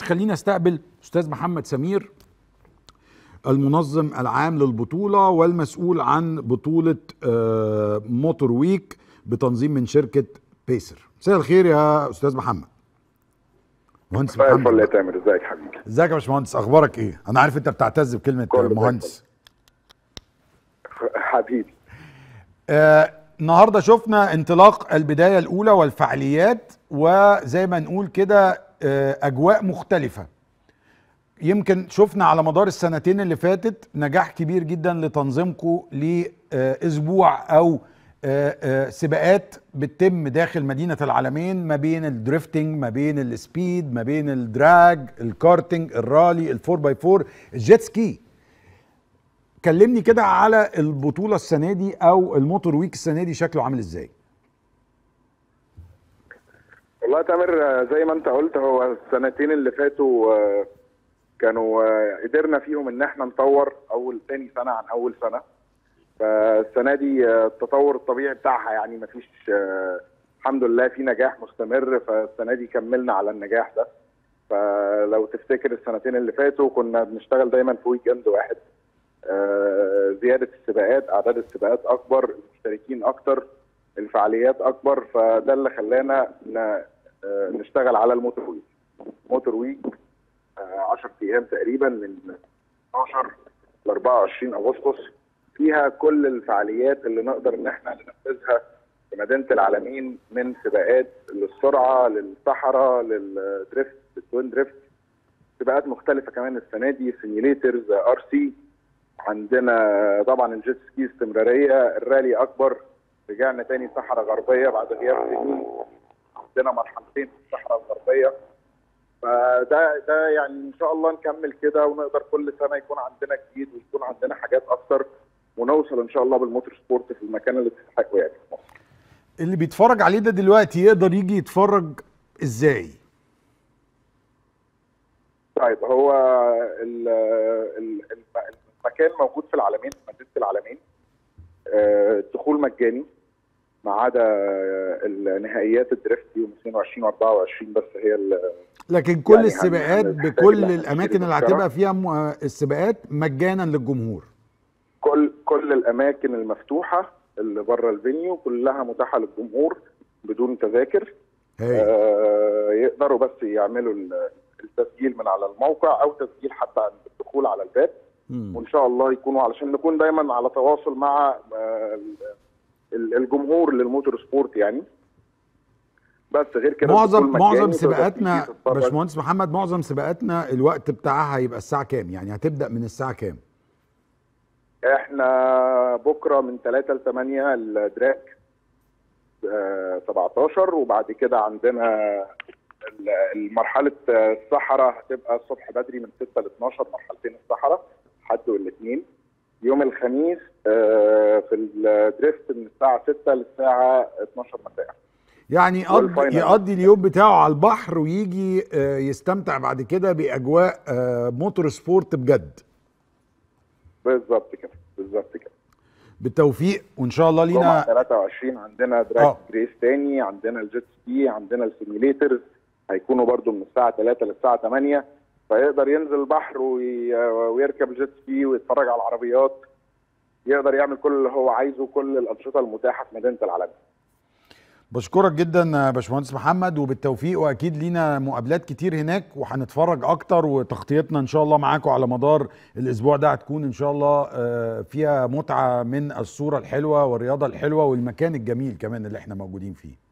بس خلينا أستقبل أستاذ محمد سمير المنظم العام للبطولة والمسؤول عن بطولة آه، موتور ويك بتنظيم من شركة بيسر. مساء الخير يا أستاذ محمد. مهندس مساء الفل يا محمد تامر. إزيك حبيبي؟ إزيك يا باشمهندس؟ أخبارك إيه؟ أنا عارف أنت بتعتز بكلمة مهندس. حبيبي. آه، النهارده شفنا انطلاق البداية الأولى والفعاليات وزي ما نقول كده أجواء مختلفة. يمكن شفنا على مدار السنتين اللي فاتت نجاح كبير جدا لتنظيمكم لأسبوع أو آه، آه، سباقات بتتم داخل مدينة العلمين ما بين ال drifting ما بين ال speed ما بين ال drag الكارتنج الرالي ال four by four ال jet ski. كلمني كده على البطولة السنة دي أو ال Motor Week السنة دي شكله عامل إزاي. والله تامر آه، زي ما انت قلت هو السنتين اللي فاتوا آه، كانوا آه، قدرنا فيهم إن إحنا نطور أول تاني سنة عن أول سنة. فالسنة دي التطور الطبيعي بتاعها يعني مفيش آه، الحمد لله في نجاح مستمر. فالسنة دي كملنا على النجاح ده. فلو تفتكر السنتين اللي فاتوا كنا بنشتغل دايما في weekend واحد زيادة السباقات أعداد السباقات أكبر المشتركين أكتر الفعاليات أكبر. فده اللي خلانا نشتغل على ال Motor Week. Motor Week 10 أيام تقريبا من 12 ل 24 أغسطس. فيها كل الفعاليات اللي نقدر إن إحنا ننفذها في مدينة العلمين من سباقات للسرعة للصحراء لل drift لل twin drift. سباقات مختلفة كمان السنة دي simulators RC. عندنا طبعا ال jet ski استمرارية الرالي أكبر رجعنا تاني صحراء غربية بعد غياب سنين عندنا مرحلتين في الصحراء الغربية. فده ده يعني إن شاء الله نكمل كده ونقدر كل سنة يكون عندنا جديد ويكون عندنا حاجات أكتر ونوصل إن شاء الله بال motor sport في المكان اللي تستحقه يعني في مصر. اللي بيتفرج عليه ده دلوقتي يقدر يجي يتفرج إزاي؟ طيب هو ال- ال- الم- المكان موجود في العلمين في مدينة العلمين آه، الدخول مجاني. ما عدا النهائيات ال drift يوم 22 و 24 بس هي لكن كل يعني السباقات بكل الأماكن اللي. هتبقى فيها السباقات مجانا للجمهور كل كل الأماكن المفتوحة اللي بره ال venue كلها متاحة للجمهور بدون تذاكر آه، يقدروا بس يعملوا ال- التسجيل من على الموقع أو تسجيل حتى عند الدخول على الباب. وإن شاء الله يكونوا علشان نكون دايما على تواصل مع آه، الجمهور للموتور سبورت يعني. بس غير كده معظم معظم سباقاتنا. باشمهندس محمد معظم سباقاتنا الوقت بتاعها هيبقى الساعة كام؟ يعني هتبدأ من الساعة كام؟ إحنا بكرة من 3 ل 8 الدراك آه، 17 وبعد كده عندنا ال- المرحلة آه، الصحراء هتبقى الصبح بدري من 6 ل 12 مرحلتين الصحراء حد والاثنين يوم الخميس آه، في ال drift من الساعة 6 للساعة 12 مساء يعني يقضي. يقضي اليوم بتاعه على البحر ويجي آه، يستمتع بعد كده بأجواء آه، motor sport بجد بالظبط كده بالظبط كده بالتوفيق وإن شاء الله لينا 23 عندنا drag آه. race تاني عندنا ال jet ski عندنا ال simulators هيكونوا برضو من الساعة 3 للساعة 8 فيقدر ينزل البحر وي... ويركب ال jet ski ويتفرج على العربيات. يقدر يعمل كل اللي هو عايزه كل الأنشطة المتاحة في مدينة العلمين بشكرك جدا باشمهندس محمد وبالتوفيق وأكيد لينا مقابلات كتير هناك وهنتفرج أكتر وتغطيتنا إن شاء الله معاكم على مدار الأسبوع ده هتكون إن شاء الله آه، فيها متعة من الصورة الحلوة والرياضة الحلوة والمكان الجميل كمان اللي إحنا موجودين فيه.